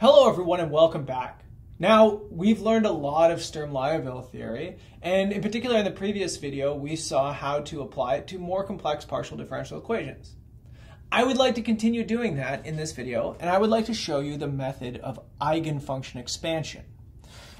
Hello everyone and welcome back. Now, we've learned a lot of Sturm-Liouville theory, and in particular in the previous video, we saw how to apply it to more complex partial differential equations. I would like to continue doing that in this video, and I would like to show you the method of eigenfunction expansion.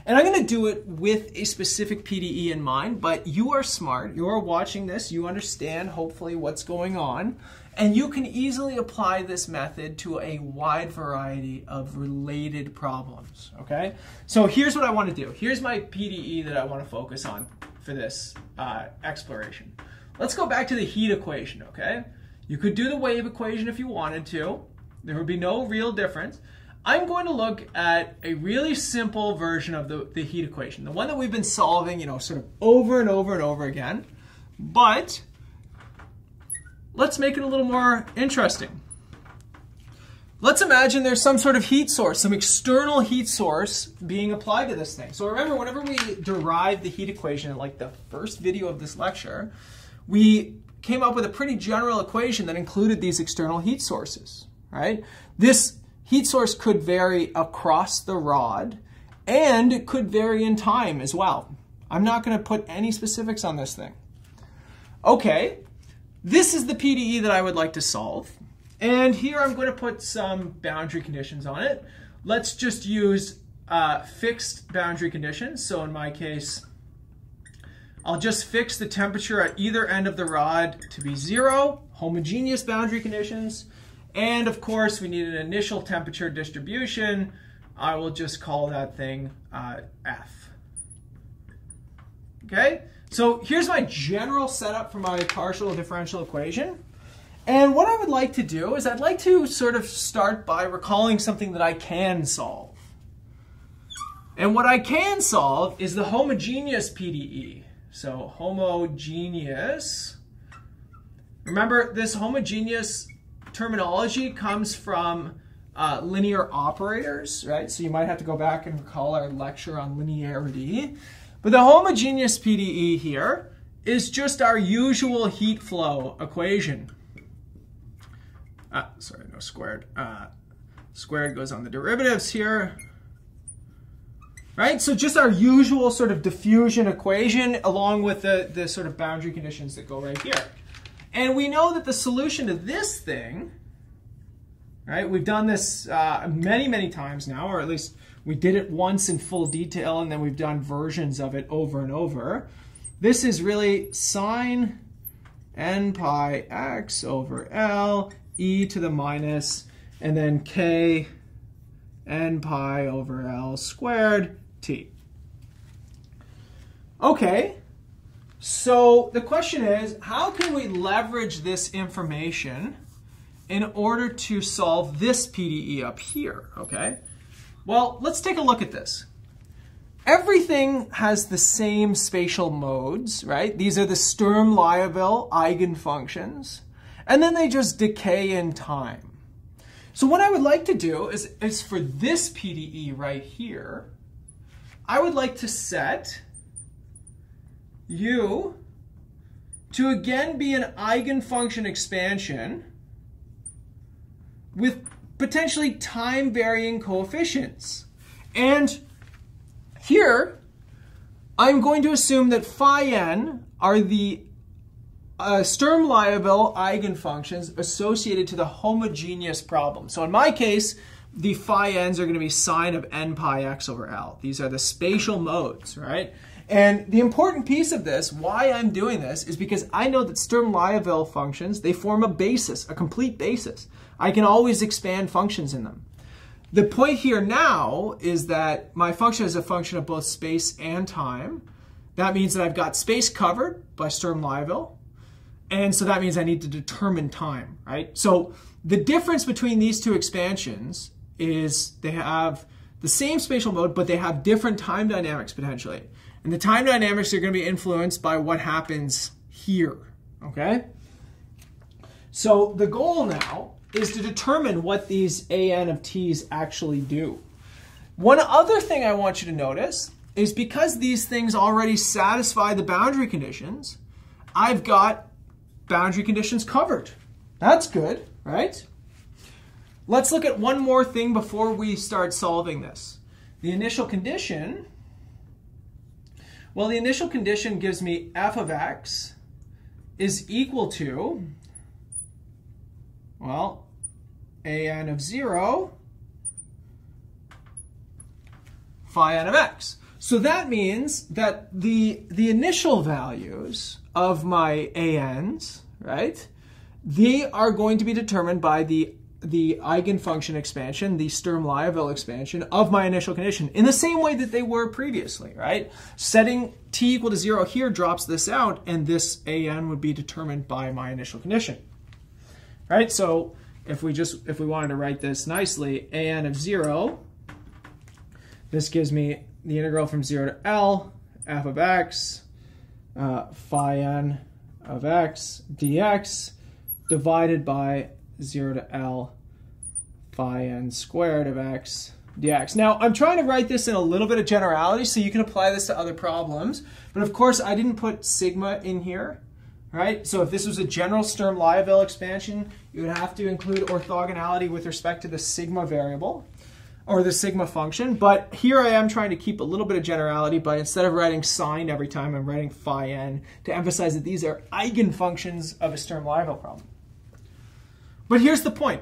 And I'm going to do it with a specific PDE in mind, but you are smart. You are watching this. You understand, hopefully, what's going on. And you can easily apply this method to a wide variety of related problems, okay? So here's what I want to do. Here's my PDE that I want to focus on for this uh, exploration. Let's go back to the heat equation, okay? You could do the wave equation if you wanted to. There would be no real difference. I'm going to look at a really simple version of the, the heat equation, the one that we've been solving, you know, sort of over and over and over again. But let's make it a little more interesting. Let's imagine there's some sort of heat source, some external heat source being applied to this thing. So remember, whenever we derived the heat equation in like the first video of this lecture, we came up with a pretty general equation that included these external heat sources, right? This Heat source could vary across the rod and it could vary in time as well. I'm not going to put any specifics on this thing. Okay, this is the PDE that I would like to solve. And here I'm going to put some boundary conditions on it. Let's just use uh, fixed boundary conditions. So in my case, I'll just fix the temperature at either end of the rod to be zero, homogeneous boundary conditions. And of course, we need an initial temperature distribution. I will just call that thing uh, F. Okay, so here's my general setup for my partial differential equation. And what I would like to do is I'd like to sort of start by recalling something that I can solve. And what I can solve is the homogeneous PDE. So homogeneous. Remember, this homogeneous terminology comes from uh, linear operators, right? So you might have to go back and recall our lecture on linearity. But the homogeneous PDE here is just our usual heat flow equation. Ah, sorry, no squared. Uh, squared goes on the derivatives here. Right, so just our usual sort of diffusion equation along with the, the sort of boundary conditions that go right here. And we know that the solution to this thing, right, we've done this uh, many, many times now, or at least we did it once in full detail, and then we've done versions of it over and over. This is really sine n pi x over L e to the minus, and then k n pi over L squared t. Okay, so the question is, how can we leverage this information in order to solve this PDE up here, okay? Well, let's take a look at this. Everything has the same spatial modes, right? These are the Sturm-Liouville eigenfunctions, and then they just decay in time. So what I would like to do is, is for this PDE right here, I would like to set u to again be an eigenfunction expansion with potentially time varying coefficients. And here, I'm going to assume that phi n are the uh, Sturm-Liouville eigenfunctions associated to the homogeneous problem. So in my case, the phi n's are going to be sine of n pi x over L. These are the spatial modes, right? And the important piece of this, why I'm doing this, is because I know that Sturm-Liouville functions, they form a basis, a complete basis. I can always expand functions in them. The point here now is that my function is a function of both space and time. That means that I've got space covered by Sturm-Liouville, and so that means I need to determine time, right? So the difference between these two expansions is they have the same spatial mode, but they have different time dynamics potentially. And the time dynamics are going to be influenced by what happens here, okay? So the goal now is to determine what these AN of T's actually do. One other thing I want you to notice is because these things already satisfy the boundary conditions, I've got boundary conditions covered. That's good, right? let's look at one more thing before we start solving this. The initial condition, well, the initial condition gives me f of x is equal to, well, an of 0 phi n of x. So that means that the, the initial values of my ANs, right, they are going to be determined by the, the eigenfunction expansion, the Sturm-Liouville expansion of my initial condition in the same way that they were previously, right? Setting t equal to 0 here drops this out, and this AN would be determined by my initial condition, right? So if we just, if we wanted to write this nicely, AN of 0, this gives me the integral from 0 to L, f of x, uh, phi n of x dx divided by 0 to L phi n squared of x dx. Now, I'm trying to write this in a little bit of generality so you can apply this to other problems. But of course, I didn't put sigma in here, right? So if this was a general Sturm-Liouville expansion, you would have to include orthogonality with respect to the sigma variable or the sigma function. But here I am trying to keep a little bit of generality, but instead of writing sine every time, I'm writing phi n to emphasize that these are eigenfunctions of a Sturm-Liouville problem. But here's the point.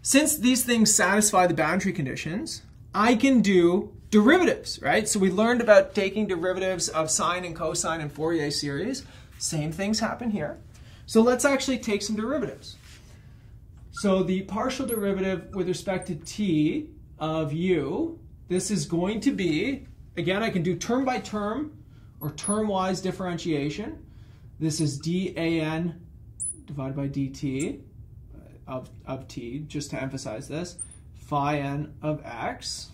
Since these things satisfy the boundary conditions, I can do derivatives, right? So we learned about taking derivatives of sine and cosine and Fourier series. Same things happen here. So let's actually take some derivatives. So the partial derivative with respect to t of u, this is going to be, again, I can do term by term or term-wise differentiation. This is dan divided by dt of, of t, just to emphasize this, phi n of x.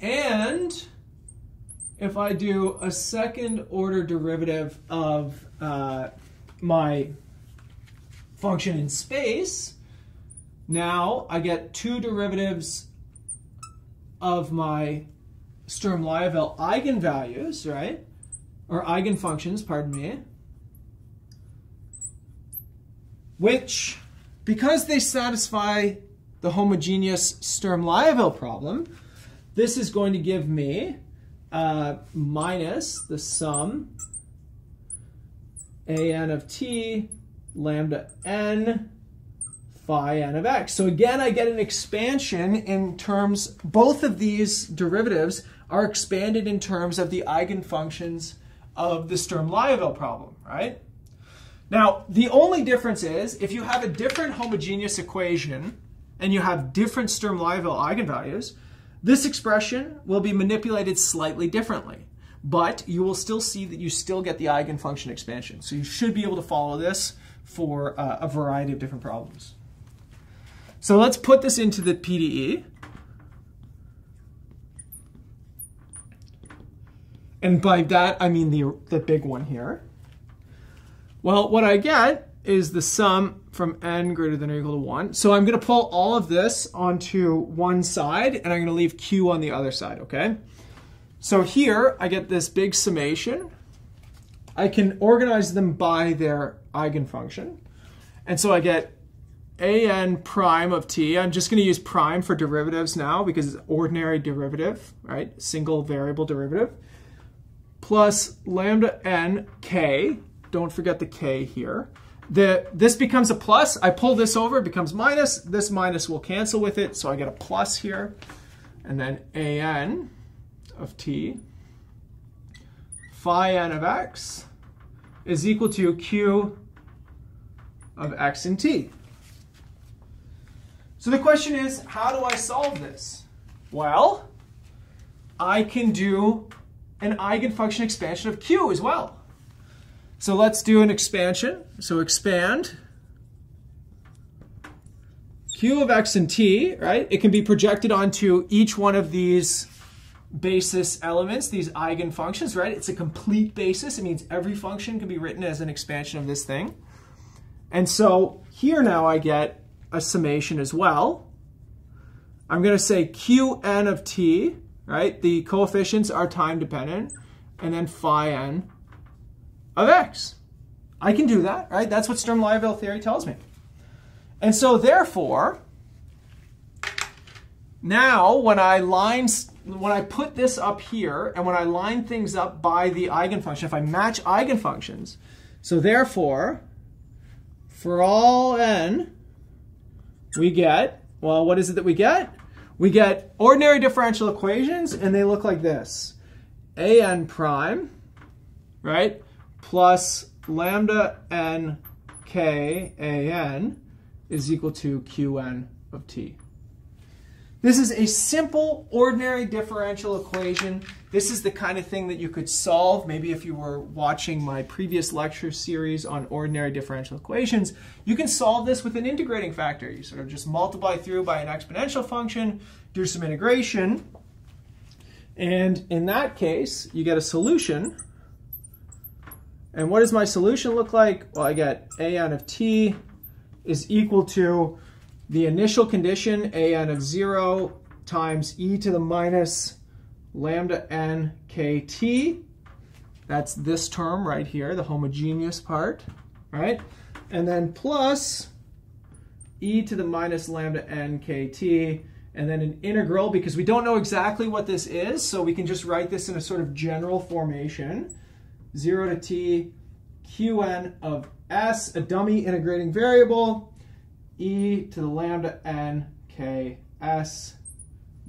And if I do a second order derivative of uh, my function in space, now I get two derivatives of my Sturm-Liouville eigenvalues, right? Or eigenfunctions, pardon me. Which, because they satisfy the homogeneous Sturm-Liouville problem, this is going to give me uh, minus the sum an of t lambda n phi n of x. So again, I get an expansion in terms, both of these derivatives are expanded in terms of the eigenfunctions of the Sturm-Liouville problem, right? Now, the only difference is if you have a different homogeneous equation and you have different Sturm-Liouville eigenvalues, this expression will be manipulated slightly differently. But you will still see that you still get the eigenfunction expansion. So you should be able to follow this for uh, a variety of different problems. So let's put this into the PDE. And by that, I mean the, the big one here. Well, what I get is the sum from n greater than or equal to 1. So I'm going to pull all of this onto one side, and I'm going to leave q on the other side, okay? So here, I get this big summation. I can organize them by their eigenfunction. And so I get an prime of t. I'm just going to use prime for derivatives now because it's ordinary derivative, right? Single variable derivative. Plus lambda n k. Don't forget the k here. The, this becomes a plus. I pull this over, it becomes minus. This minus will cancel with it, so I get a plus here. And then an of t phi n of x is equal to q of x and t. So the question is, how do I solve this? Well, I can do an eigenfunction expansion of q as well. So let's do an expansion. So expand q of x and t, right? It can be projected onto each one of these basis elements, these eigenfunctions, right? It's a complete basis. It means every function can be written as an expansion of this thing. And so here now I get a summation as well. I'm going to say qn of t, right? The coefficients are time dependent, and then phi n of x. I can do that, right? That's what Sturm-Liouville theory tells me. And so therefore, now when I line, when I put this up here, and when I line things up by the eigenfunction, if I match eigenfunctions, so therefore, for all n, we get, well, what is it that we get? We get ordinary differential equations, and they look like this. an prime, right, plus lambda n k a n is equal to qn of t. This is a simple, ordinary differential equation. This is the kind of thing that you could solve. Maybe if you were watching my previous lecture series on ordinary differential equations, you can solve this with an integrating factor. You sort of just multiply through by an exponential function, do some integration, and in that case, you get a solution. And what does my solution look like? Well, I get an of t is equal to the initial condition, an of 0 times e to the minus lambda n kt. That's this term right here, the homogeneous part, right? And then plus e to the minus lambda n kt, and then an integral, because we don't know exactly what this is, so we can just write this in a sort of general formation. 0 to t qn of s, a dummy integrating variable, e to the lambda n k s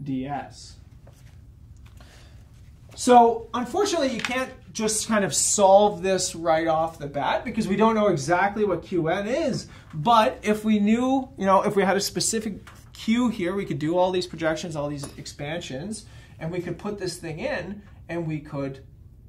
ds. So unfortunately, you can't just kind of solve this right off the bat because we don't know exactly what Qn is. But if we knew, you know, if we had a specific Q here, we could do all these projections, all these expansions, and we could put this thing in and we could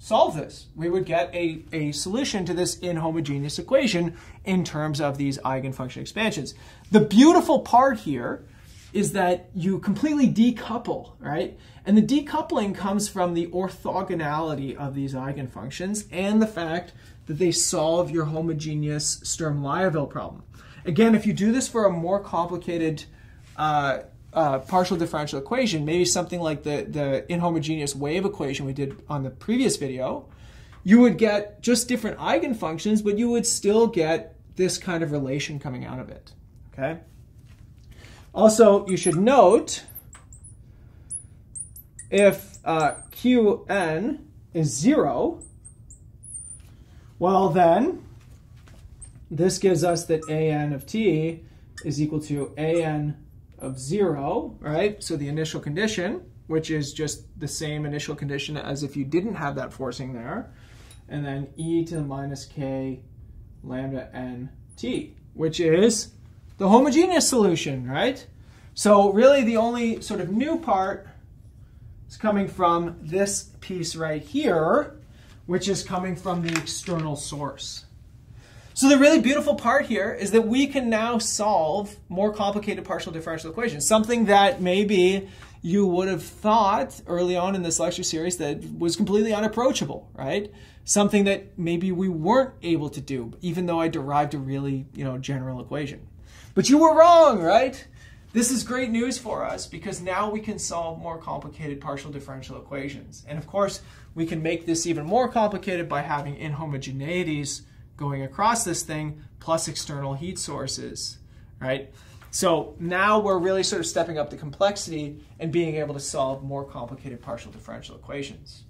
solve this. We would get a, a solution to this inhomogeneous equation in terms of these eigenfunction expansions. The beautiful part here is that you completely decouple, right? And the decoupling comes from the orthogonality of these eigenfunctions and the fact that they solve your homogeneous Sturm-Liouville problem. Again, if you do this for a more complicated uh, uh, partial differential equation, maybe something like the, the inhomogeneous wave equation we did on the previous video, you would get just different eigenfunctions, but you would still get this kind of relation coming out of it, okay? Also, you should note if uh, Qn is zero, well then, this gives us that an of t is equal to an of zero, right? So the initial condition, which is just the same initial condition as if you didn't have that forcing there. And then e to the minus k lambda n t, which is the homogeneous solution, right? So really the only sort of new part is coming from this piece right here, which is coming from the external source. So the really beautiful part here is that we can now solve more complicated partial differential equations, something that maybe you would have thought early on in this lecture series that was completely unapproachable, right? Something that maybe we weren't able to do, even though I derived a really, you know, general equation. But you were wrong, right? This is great news for us because now we can solve more complicated partial differential equations. And of course, we can make this even more complicated by having inhomogeneities going across this thing plus external heat sources, right? So now we're really sort of stepping up the complexity and being able to solve more complicated partial differential equations.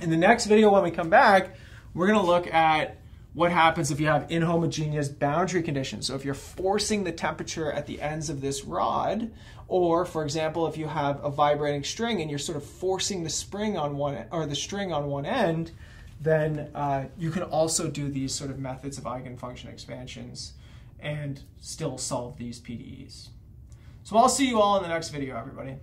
In the next video, when we come back, we're going to look at what happens if you have inhomogeneous boundary conditions. So if you're forcing the temperature at the ends of this rod, or for example, if you have a vibrating string and you're sort of forcing the spring on one or the string on one end, then uh, you can also do these sort of methods of eigenfunction expansions and still solve these PDEs. So I'll see you all in the next video, everybody.